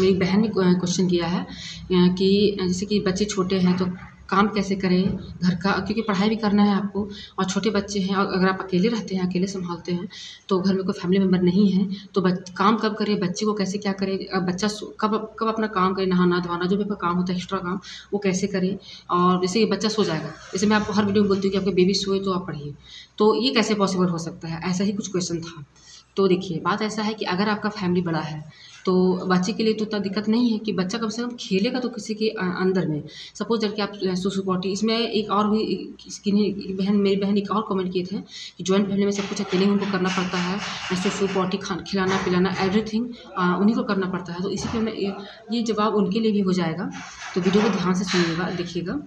मेरी बहन ने क्वेश्चन किया है कि जैसे कि बच्चे छोटे हैं तो काम कैसे करें घर का? क्योंकि पढ़ाई भी करना है आपको और छोटे बच्चे हैं और अगर आप अकेले रहते हैं, अकेले संभालते हैं तो घर में कोई फैमिली मेंबर नहीं है तो बच, काम कब करें? बच्चे को कैसे क्या करें? बच्चा कब कब अपना काम करें? नहाना, धोना, जो भी आपका काम होता है एक्स्ट्रा काम, वो कैसे करें? और जैसे बच्चा सो जाएगा, जैसे मैं आपको हर वीडियो में बोलती हूँ कि आपके बेबी सोए तो आप पढ़िए तो ये कैसे पॉसिबल हो सकता है? ऐसा ही कुछ क्वेश्चन था। तो देखिए, बात ऐसा है कि अगर आपका फैमिली बड़ा है तो बच्चे के लिए तो इतना दिक्कत नहीं है कि बच्चा कम से कम खेलेगा तो किसी के अंदर में। सपोज़ जब कि आप सुसु पॉटी, इसमें एक और भी इसकी बहन, मेरी बहन एक और कमेंट किए थे कि जॉइंट फैमिली में सब कुछ अकेले ही उनको करना पड़ता है सुसु पॉटी, खा, खिलाना, पिलाना एवरीथिंग उन्हीं को करना पड़ता है। तो इसी पर मैं ये जवाब उनके लिए भी हो जाएगा। तो वीडियो को ध्यान से सुनिएगा, देखिएगा।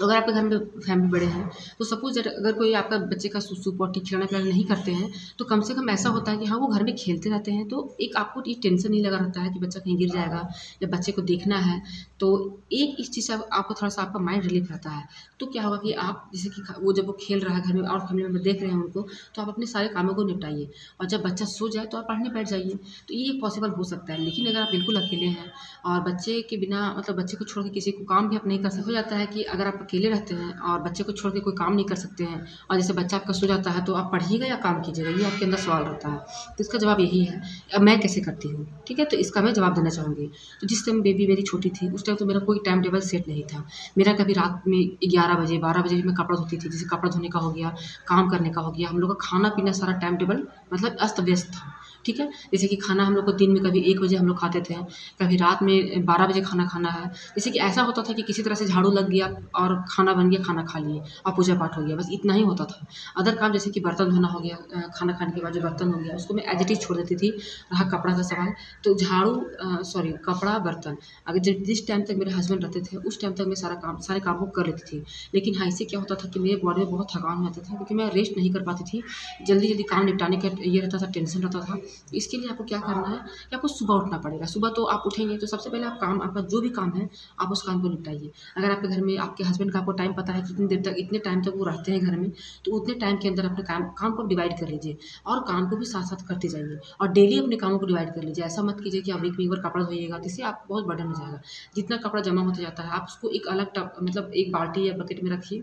तो अगर आपके घर में फैमिली बड़े हैं तो सपोज़ अगर कोई आपका बच्चे का सुसु पॉटी खिलाना पिलाना नहीं करते हैं तो कम से कम ऐसा होता है कि हाँ वो घर में खेलते रहते हैं तो एक आपको ये टेंशन नहीं लगा रहता है कि बच्चा कहीं गिर जाएगा या बच्चे को देखना है तो एक इस चीज़ से आपको थोड़ा सा आपका माइंड रिलीफ रहता है। तो क्या होगा कि आप, जैसे कि वो जब वो खेल रहा है घर में और फैमिली में देख रहे हैं उनको तो आप अपने सारे कामों को निपटाइए और जब बच्चा सो जाए तो आप पढ़ने बैठ जाइए तो ये पॉसिबल हो सकता है। लेकिन अगर आप बिल्कुल अकेले हैं और बच्चे के बिना मतलब बच्चे को छोड़ के किसी को काम भी आप नहीं कर सकते हो जाता है कि अगर आप अकेले रहते हैं और बच्चे को छोड़ के कोई काम नहीं कर सकते हैं और जैसे बच्चा आपका सो जाता है तो आप पढ़िएगा या काम कीजिएगा ये आपके अंदर सवाल रहता है। तो इसका जवाब यही है, अब मैं कैसे करती हूँ? ठीक है तो इसका मैं जवाब देना चाहूँगी। तो जिस टाइम बेबी मेरी छोटी थी, उस टाइम तो मेरा कोई टाइम टेबल सेट नहीं था। मेरा कभी रात में ग्यारह बजे, बारह बजे मैं कपड़ा धोती थी, जैसे कपड़ा धोने का हो गया, काम करने का हो गया, हम लोग का खाना पीना सारा टाइम टेबल मतलब अस्त व्यस्त था। ठीक है? जैसे कि खाना हम लोग को दिन में कभी एक बजे हम लोग खाते थे, कभी रात में बारह बजे खाना खाना है। जैसे कि ऐसा होता था कि किसी तरह से झाड़ू लग गया और खाना बन गया, खाना खा लिए और पूजा पाठ हो गया, बस इतना ही होता था। अदर काम जैसे कि बर्तन धोना हो गया खाना खाने के बाद जो बर्तन हो गया, उसको मैं एज इट इज़ छोड़ देती थी, रहा कपड़ा का सवाल तो झाड़ू सॉरी कपड़ा, बर्तन, अगर जिस टाइम तक मेरे हस्बैंड रहते थे, उस टाइम तक मैं सारा काम, सारे काम कर लेती थी। लेकिन हाँ इससे क्या होता था कि मेरे बॉडी में बहुत थकान हो जाता था, क्योंकि मैं रेस्ट नहीं कर पाती थी। जल्दी जल्दी काम निपटाने का ये रहता था टेंशन रहता था। इसके लिए आपको क्या करना है कि आपको सुबह उठना पड़ेगा। सुबह तो आप उठेंगे तो सबसे पहले आप काम, आपका जो भी काम है, आप उस काम को निपटाइए। अगर आपके घर में आपके हस्बैंड का आपको टाइम पता है कितनी देर तक, इतने टाइम तक वो रहते हैं घर में तो उतने टाइम के अंदर अपने काम काम को डिवाइड कर लीजिए और काम को भी साथ साथ करते जाइए और डेली अपने कामों को डिवाइड कर लीजिए। ऐसा मत कीजिए कि आप एक बार कपड़ा धोइएगा जिससे आप बहुत बर्डन हो जाएगा। जितना कपड़ा जमा होता जाता है, आप उसको एक अलग मतलब एक बाल्टी या बकेट में रखिए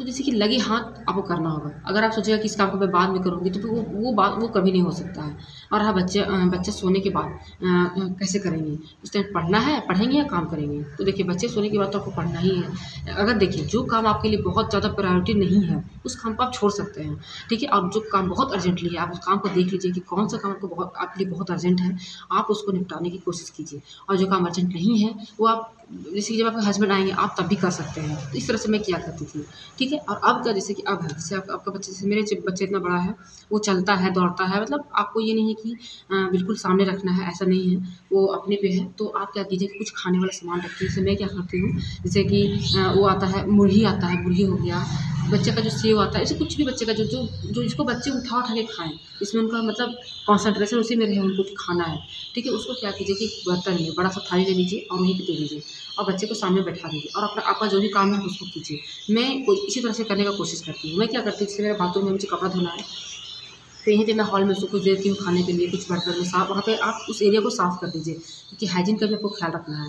तो जैसे कि लगे हाथ आपको करना होगा। अगर आप सोचेगा कि इस काम को मैं बाद में करूँगी तो वो वो बात, वो कभी नहीं हो सकता है। और हाँ बच्चे बच्चे सोने के बाद कैसे करेंगे? उस टाइम पढ़ना है, पढ़ेंगे या काम करेंगे? तो देखिए, बच्चे सोने के बाद तो आपको पढ़ना ही है। अगर देखिए, जो काम आपके लिए बहुत ज़्यादा प्रायोरिटी नहीं है, उस काम को आप छोड़ सकते हैं। ठीक है और जो काम बहुत अर्जेंटली है, आप उस काम को देख लीजिए कि कौन सा काम आपको बहुत, आपके लिए बहुत अर्जेंट है, आप उसको निपटाने की कोशिश कीजिए। और जो काम अर्जेंट नहीं है, वो आप जैसे कि जब आपके हस्बैंड आएँगे आप तब भी कर सकते हैं। तो इस तरह से मैं किया करती थी। ठीक है? और अब का जैसे कि अब है जैसे आप, आपका बच्चे जैसे मेरे बच्चे इतना बड़ा है वो चलता है दौड़ता है मतलब आपको ये नहीं है कि बिल्कुल सामने रखना है ऐसा नहीं है। वो अपने पे है। तो आप क्या कीजिए कुछ खाने वाला सामान रखती रखिए। जैसे मैं क्या करती हूँ जैसे कि वो आता है मुरही आता है मुरही हो गया बच्चे का जो सेव आता है ऐसे कुछ भी बच्चे का जो जो जो इसको बच्चे उठा उठा के खाएँ, इसमें उनका मतलब कॉन्सेंट्रेशन उसी में रहे, उनको खाना है। ठीक है, उसको क्या कीजिए कि बर्तन में, बड़ा सा थाली ले लीजिए और वहीं पर दे दीजिए और बच्चे को सामने बैठा दीजिए और अपना आपका जो भी काम है उसको कीजिए। मैं इसी तरह से करने का कोशिश करती हूँ। मैं क्या करती हूँ, जैसे मेरे बाथरूम में मुझे कपड़ा धोना है तो यहीं पे मैं हॉल में उसको कुछ देती हूँ खाने के लिए, कुछ बर्तन में साफ़, वहाँ पर आप उस एरिया को साफ़ कर दीजिए क्योंकि हाइजीन का भी आपको ख्याल रखना है।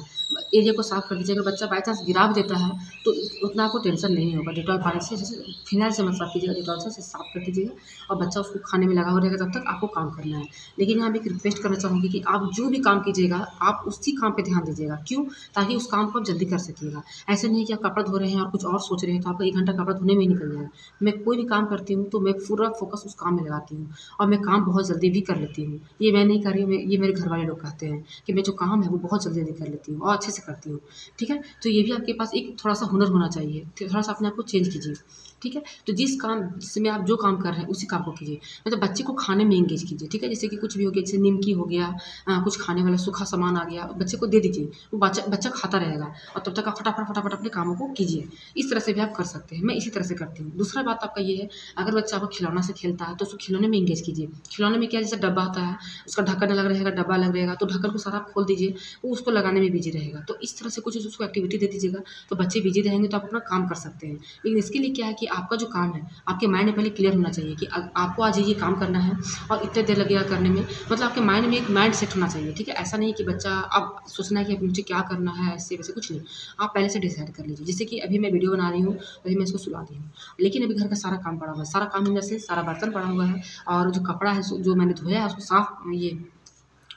एरिया को साफ़ कर दीजिए अगर बच्चा बाई चांस गिरा भी देता है तो उतना आपको टेंशन नहीं होगा। डिटॉल पानी से जैसे फिनाइल से मत साफ़ कीजिएगा, डिटॉल से साफ़ कर दीजिएगा और बच्चा उसको खाने में लगा हो रहेगा तब तक आपको काम करना है। लेकिन यहाँ मैं एक रिक्वेस्ट करना चाहूँगी कि आप जो भी काम कीजिएगा, आप उसी काम पर ध्यान दीजिएगा। क्यों? ताकि उस काम को आप जल्दी कर सकिएगा। ऐसे नहीं कि आप कपड़ा धो रहे हैं और कुछ और सोच रहे हैं तो आपका एक घंटा कपड़ा धोने में ही निकल जाएगा। मैं कोई भी काम करती हूँ तो मैं पूरा फोकस उस काम में लगाती हूँ और मैं काम बहुत जल्दी भी कर लेती हूँ। ये मैं नहीं कर रही हूँ ये मेरे घर वाले लोग कहते हैं कि मैं जो काम है वो बहुत जल्दी जल्दी कर लेती हूँ। और अच्छे से करती हूँ। ठीक है? तो ये भी आपके पास एक थोड़ा सा हुनर होना चाहिए। थोड़ा सा अपने आप को चेंज कीजिए। ठीक है? तो जिस काम जिसमें आप जो काम कर रहे हैं उसी काम को कीजिए। मतलब बच्चे को खाने में इंगेज कीजिए ठीक है? जैसे कि कुछ भी हो गया जैसे निमकी हो गया आ, कुछ खाने वाला सूखा सामान आ गया बच्चे को दे दीजिए वो बच्चा बच्चा खाता रहेगा। और तब तक आप फटाफट फटाफट अपने कामों को कीजिए। इस तरह से भी आप कर सकते हैं। मैं इसी तरह से करती हूँ। दूसरा बात आपका ये है अगर बच्चा आपको खिलौना से खेलता है तो उसको खिलौने में इंगेज कीजिए। खिलौने में क्या जैसे डब्बा आता है उसका ढक्कन अलग रहेगा डब्बा अलग रहेगा तो ढक्कन को सारा आप खोल दीजिए वो उसको लगाने में बिज़ी रहेगा। तो इस तरह से कुछ उसको एक्टिविटी दे दीजिएगा तो बच्चे बिज़ी रहेंगे तो आप अपना काम कर सकते हैं। लेकिन इसके लिए क्या है कि आपका जो काम है, आपके माइंड में पहले क्लियर होना चाहिए कि आपको आज ये काम करना है और इतने देर लगेगा करने में। मतलब आपके माइंड में एक माइंड सेट होना चाहिए, ठीक है? ऐसा नहीं कि बच्चा अब सोचना है कि मुझे क्या करना है, ऐसे वैसे कुछ नहीं। आप पहले से डिसाइड कर लीजिए, जैसे कि अभी मैं वीडियो बना रही हूँ, अभी मैं इसको सुला दी हूँ। लेकिन अभी घर का सारा काम पड़ा हुआ है, सारा काम जैसे सारा बर्तन पड़ा हुआ है और जो कपड़ा है, जो मैंने धोया है, उसको साफ़ ये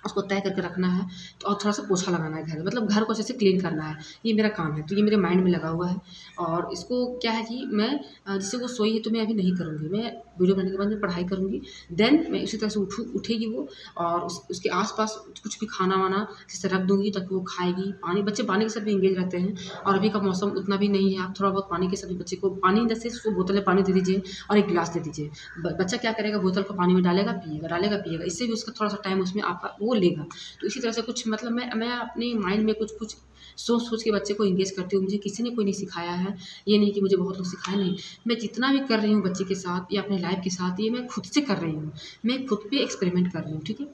उसको तय करके रखना है तो और थोड़ा सा पोछा लगाना है घर मतलब घर को अच्छे से क्लीन करना है। ये मेरा काम है तो ये मेरे माइंड में लगा हुआ है। और इसको क्या है कि मैं जैसे वो सोई है तो मैं अभी नहीं करूँगी। मैं वीडियो बनाने के बाद मैं पढ़ाई करूँगी देन मैं उसी तरह से उठू उठेगी वो और उस, उसके आसपास कुछ भी खाना वाना जैसे रख दूँगी ताकि वो खाएगी। पानी बच्चे पानी के साथ भी इंगेज रहते हैं और अभी का मौसम उतना भी नहीं है। आप थोड़ा बहुत पानी के साथ बच्चे को पानी जैसे उसको बोतल में पानी दे दीजिए और एक गिलास दे दीजिए। बच्चा क्या करेगा बोतल को पानी में डालेगा पिएगा डालेगा पिएगा। इससे भी उसका थोड़ा सा टाइम उसमें आपका वो लेगा तो इसी तरह से कुछ मतलब मैं मैं अपने माइंड में कुछ कुछ सोच सोच के बच्चे को इंगेज करती हूँ। मुझे किसी ने कोई नहीं सिखाया है। ये नहीं कि मुझे बहुत लोग सिखाए नहीं। मैं जितना भी कर रही हूँ बच्चे के साथ या अपने लाइफ के साथ, ये मैं खुद से कर रही हूँ। मैं खुद पे एक्सपेरिमेंट कर रही हूँ, ठीक है?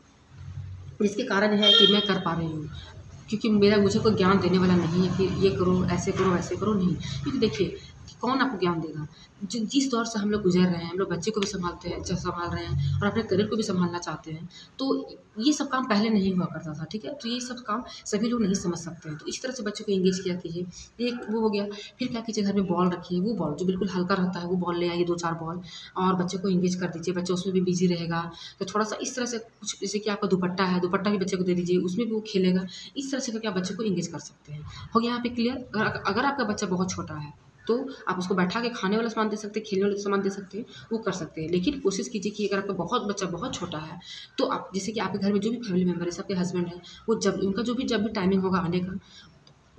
जिसके कारण है कि मैं कर पा रही हूँ। क्योंकि मेरा, मुझे कोई ज्ञान देने वाला नहीं है कि ये करो, ऐसे करो, वैसे करो, नहीं। क्योंकि देखिए कौन आपको ज्ञान देगा? जिस दौर से हम लोग गुजर रहे हैं, हम लोग बच्चे को भी संभालते हैं अच्छा संभाल रहे हैं और अपने करियर को भी संभालना चाहते हैं तो ये सब काम पहले नहीं हुआ करता था, ठीक है? तो ये सब काम सभी लोग नहीं समझ सकते हैं। तो इस तरह से बच्चों को इंगेज किया कीजिए। एक वो हो गया, फिर क्या कीजिए, घर में बॉल रखिए, वो बॉल जो बिल्कुल हल्का रहता है, वो बॉल ले आइए दो चार बॉल और बच्चे को इंगेज कर दीजिए, बच्चा उसमें भी बिज़ी रहेगा तो थोड़ा सा इस तरह से कुछ, जैसे कि आपका दुपट्टा है, दुपट्टा भी बच्चे को दे दीजिए, उसमें भी वो खेलेगा, इस तरह से करके आप बच्चे को इंगेज कर सकते हैं। हो गया यहाँ पे क्लियर अगर आपका बच्चा बहुत छोटा है तो आप उसको बैठा के खाने वाला सामान दे सकते हैं, खेलने वाला सामान दे सकते हैं, वो कर सकते हैं। लेकिन कोशिश कीजिए कि अगर आपका बहुत बच्चा बहुत छोटा है तो आप, जैसे कि आपके घर में जो भी फैमिली मेंबर है, सबके हस्बैंड है, वो जब, उनका जो भी, जब भी टाइमिंग होगा आने का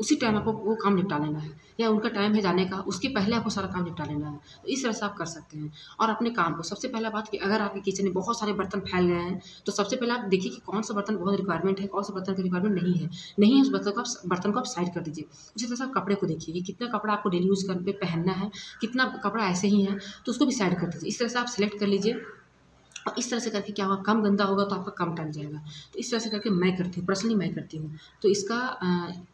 उसी टाइम आपको वो काम निपटा लेना है, या उनका टाइम है जाने का, उसके पहले आपको सारा काम निपटा लेना है। तो इस तरह से आप कर सकते हैं। और अपने काम को, सबसे पहला बात कि अगर आपके किचन में बहुत सारे बर्तन फैल गए हैं तो सबसे पहले आप देखिए कि कौन सा बर्तन बहुत रिक्वायरमेंट है, कौन सा बर्तन की रिक्वायरमेंट नहीं है। नहीं है उस बर्तन को आप, बर्तन को आप साइड कर दीजिए। उसी तरह से आप कपड़े को देखिए कि कितना कपड़ा आपको डेली यूज़ पर पहनना है, कितना कपड़ा ऐसे ही है तो उसको भी साइड कर दीजिए। इस तरह से आप सेलेक्ट कर लीजिए। और इस तरह से करके क्या होगा? कम गंदा होगा तो आपका कम टाइम जाएगा। तो इस तरह से करके मैं करती हूँ, पर्सनली मैं करती हूँ। तो इसका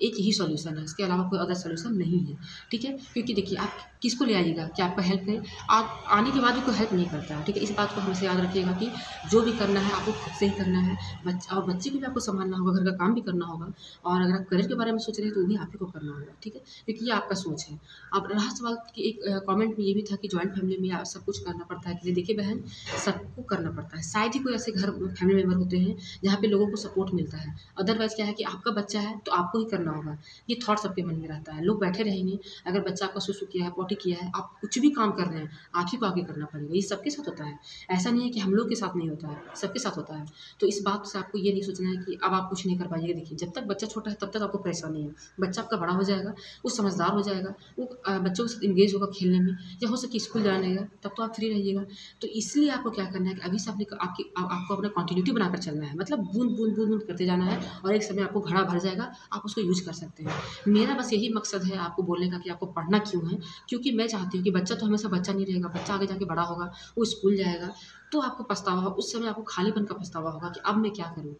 एक ही सॉल्यूशन है, इसके अलावा कोई अदर सॉल्यूशन नहीं है। ठीक है? क्योंकि देखिए आप किसको ले आइएगा? कि आपका हेल्प करें? आप आने के बाद भी कोई हेल्प नहीं करता है ठीक है? इस बात को हमेशा याद रखिएगा कि जो भी करना है, आपको खुद से ही करना है। बच्चा और बच्चे को भी आपको संभालना होगा, घर का काम भी करना होगा। और अगर आप करियर के बारे में सोच रहे हैं तो भी आप ही को करना होगा, ठीक है? क्योंकि ये आपका सोच है। अब रहा सवाल कि एक कॉमेंट में ये भी था कि ज्वाइंट फैमिली में सब कुछ करना पड़ता है कि देखिए बहन, सबको करना पड़ता है। शायद ही कोई ऐसे घर फैमिली मेंबर होते हैं, जहाँ पे लोगों को सपोर्ट मिलता है। अदरवाइज़ क्या है कि आपका बच्चा है तो आपको ही करना होगा। ये थॉट सबके मन में रहता है। लोग बैठे रहेंगे। अगर बच्चा आपका सुसु किया है पॉटी किया है, आप कुछ भी काम कर रहे हैं, आप ही को आगे करना पड़ेगा, ये सबके साथ होता है। ऐसा नहीं है कि हम लोग के साथ नहीं होता है, सबके साथ होता है। तो इस बात से आपको ये नहीं सोचना है कि अब आप कुछ नहीं कर पाइएगा देखिए, जब तक बच्चा छोटा है, तब तक आपको परेशानी है। बच्चा आपका बड़ा हो जाएगा, वो समझदार हो जाएगा, वो बच्चों के साथ इंगेज होगा खेलने में, या हो सके स्कूल जाने का, तब तो आप फ्री रहिएगा। तो इसलिए आपको क्या करना है कि अभी से अपने आपकी आपको अपना कॉन्टीन्यूटी बनाकर चलना है। मतलब बूंद बूंद बूंद बूंद करते जाना है और एक समय आपको घड़ा भर जाएगा, आप उसको यूज़ कर सकते हैं। मेरा बस यही मकसद है आपको बोलने का कि आपको पढ़ना क्यों है क्योंकि मैं चाहती हूँ कि बच्चा तो हमेशा बच्चा नहीं रहेगा, बच्चा आगे जाके बड़ा होगा, वो स्कूल जाएगा तो आपको पछतावा होगा उस समय आपको खालीपन का पछतावा होगा कि अब मैं क्या करूँ?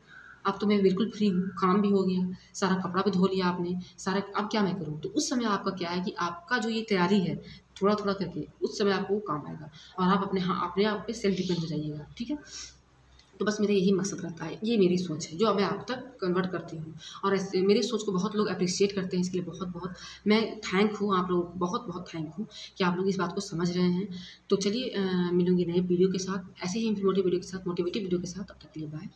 अब तो मैं बिल्कुल फ्री हूँ, काम भी हो गया, सारा कपड़ा भी धो लिया आपने, सारा, अब क्या मैं करूँ? तो उस समय आपका क्या है कि आपका जो ये तैयारी है थोड़ा थोड़ा करके उस समय आपको काम आएगा और आप अपने हाँ अपने आप पे सेल्फ डिपेंड हो जाइएगा, ठीक है? तो बस मेरा यही मकसद रहता है, ये मेरी सोच है, जो मैं आप तक कन्वर्ट करती हूँ। और ऐसे मेरी सोच को बहुत लोग अप्रिशिएट करते हैं, इसके लिए बहुत बहुत मैं थैंक हूँ आप लोगों को, बहुत बहुत थैंक हूँ कि आप लोग इस बात को समझ रहे हैं। तो चलिए मिलूँगी नए वीडियो के साथ, ऐसे ही इंफॉर्मेटिव वीडियो के साथ मोटिवेटिव वीडियो के साथ अब तक लिए बाय